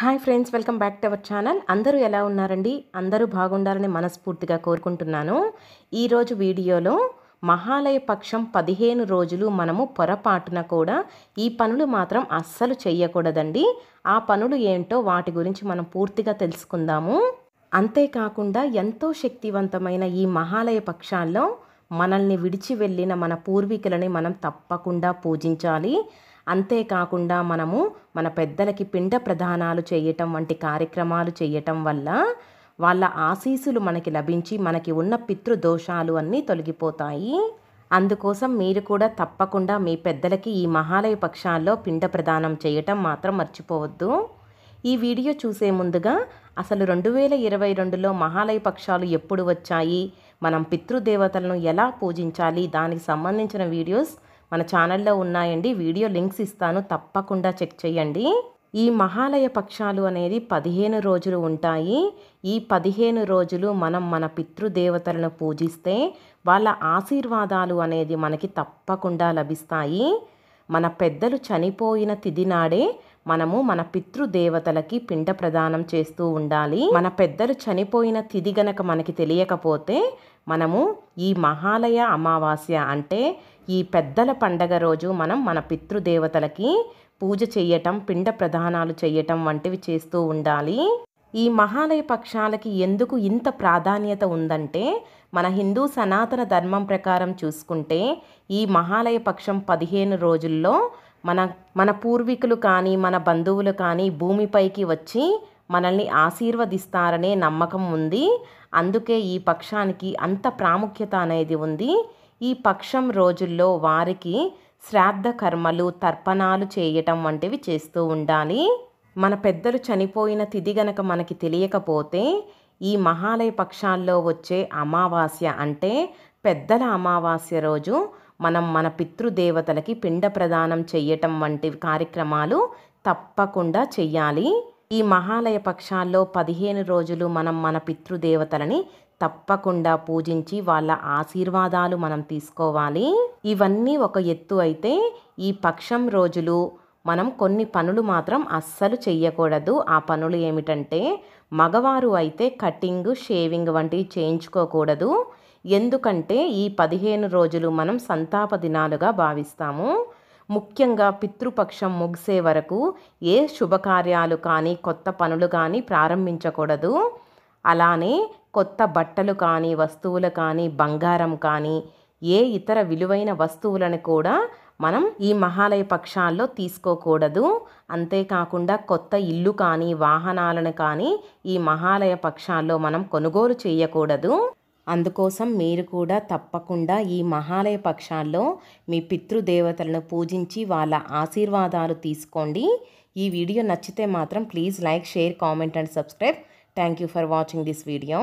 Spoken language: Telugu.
Hi friends welcome back to our channel. అందరూ ఎలా ఉన్నారండి? అందరూ బాగుండాలని మనస్ఫూర్తిగా కోరుకుంటున్నాను. ఈరోజు వీడియోలో మహాలయ పక్షం పదిహేను రోజులు మనము పొరపాటున కూడా ఈ పనులు మాత్రం అస్సలు చేయకూడదండి ఆ పనులు ఏంటో వాటి గురించి మనం పూర్తిగా తెలుసుకుందాము. అంతేకాకుండా ఎంతో శక్తివంతమైన ఈ మహాలయ పక్షాల్లో మనల్ని విడిచి వెళ్ళిన మన పూర్వీకులని మనం తప్పకుండా పూజించాలి. అంతేకాకుండా మనము మన పెద్దలకి పిండ ప్రదానాలు చేయటం వంటి కార్యక్రమాలు చేయటం వల్ల వాళ్ళ ఆశీస్సులు మనకి లభించి మనకి ఉన్న పితృదోషాలు అన్నీ తొలగిపోతాయి. అందుకోసం మీరు కూడా తప్పకుండా మీ పెద్దలకి ఈ మహాలయ పక్షాల్లో పిండ ప్రదానం చేయటం మాత్రం మర్చిపోవద్దు. ఈ వీడియో చూసే ముందుగా అసలు రెండు వేల ఇరవై రెండులో మహాలయ పక్షాలు ఎప్పుడు వచ్చాయి? మనం పితృదేవతలను ఎలా పూజించాలి? దానికి సంబంధించిన వీడియోస్ మన ఛానల్లో ఉన్నాయండి. వీడియో లింక్స్ ఇస్తాను. తప్పకుండా చెక్ చేయండి. ఈ మహాలయ పక్షాలు అనేది పదిహేను రోజులు ఉంటాయి. ఈ పదిహేను రోజులు మనం మన పితృదేవతలను పూజిస్తే వాళ్ళ ఆశీర్వాదాలు అనేది మనకి తప్పకుండా లభిస్తాయి. మన పెద్దలు చనిపోయిన తిది నాడే మనము మన పితృదేవతలకి పిండ ప్రదానం చేస్తూ ఉండాలి. మన పెద్దలు చనిపోయిన తిది గనక మనకి తెలియకపోతే మనము ఈ మహాలయ అమావాస్య అంటే ఈ పెద్దల పండగ రోజు మనం మన పితృదేవతలకి పూజ చేయటం పిండ ప్రదానాలు చేయటం వంటివి చేస్తూ ఉండాలి. ఈ మహాలయ పక్షాలకి ఎందుకు ఇంత ప్రాధాన్యత ఉందంటే మన హిందూ సనాతన ధర్మం ప్రకారం చూసుకుంటే ఈ మహాలయ పక్షం పదిహేను రోజుల్లో మన మన పూర్వీకులు కానీ మన బంధువులు కానీ భూమిపైకి వచ్చి మనల్ని ఆశీర్వదిస్తారనే నమ్మకం ఉంది. అందుకే ఈ పక్షానికి అంత ప్రాముఖ్యత అనేది ఉంది. ఈ పక్షం రోజుల్లో వారికి శ్రాద్ధ కర్మలు తర్పణాలు చేయటం వంటివి చేస్తూ ఉండాలి. మన పెద్దలు చనిపోయిన తిథి గనక మనకి తెలియకపోతే ఈ మహాలయ పక్షాల్లో వచ్చే అమావాస్య అంటే పెద్దల అమావాస్య రోజు మనం మన పితృదేవతలకి పిండ ప్రదానం చెయ్యటం వంటి కార్యక్రమాలు తప్పకుండా చెయ్యాలి. ఈ మహాలయ పక్షాల్లో పదిహేను రోజులు మనం మన పితృదేవతలని తప్పకుండా పూజించి వాళ్ళ ఆశీర్వాదాలు మనం తీసుకోవాలి. ఇవన్నీ ఒక ఎత్తు అయితే ఈ పక్షం రోజులు మనం కొన్ని పనులు మాత్రం అస్సలు చెయ్యకూడదు. ఆ పనులు ఏమిటంటే మగవారు అయితే కటింగ్ షేవింగ్ వంటివి చేయించుకోకూడదు. ఎందుకంటే ఈ పదిహేను రోజులు మనం సంతాప దినాలుగా భావిస్తాము. ముఖ్యంగా పితృపక్షం ముగిసే వరకు ఏ శుభకార్యాలు కానీ కొత్త పనులు కానీ ప్రారంభించకూడదు. అలానే కొత్త బట్టలు కానీ వస్తువులు కానీ బంగారం కానీ ఏ ఇతర విలువైన వస్తువులను కూడా మనం ఈ మహాలయ పక్షాల్లో తీసుకోకూడదు. అంతేకాకుండా కొత్త ఇల్లు కానీ వాహనాలను కానీ ఈ మహాలయ పక్షాల్లో మనం కొనుగోలు చేయకూడదు. అందుకోసం మీరు కూడా తప్పకుండా ఈ మహాలయ పక్షాల్లో మీ పితృదేవతలను పూజించి వాళ్ళ ఆశీర్వాదాలు తీసుకోండి. ఈ వీడియో నచ్చితే మాత్రం please like share comment and subscribe. Thank you for watching this video.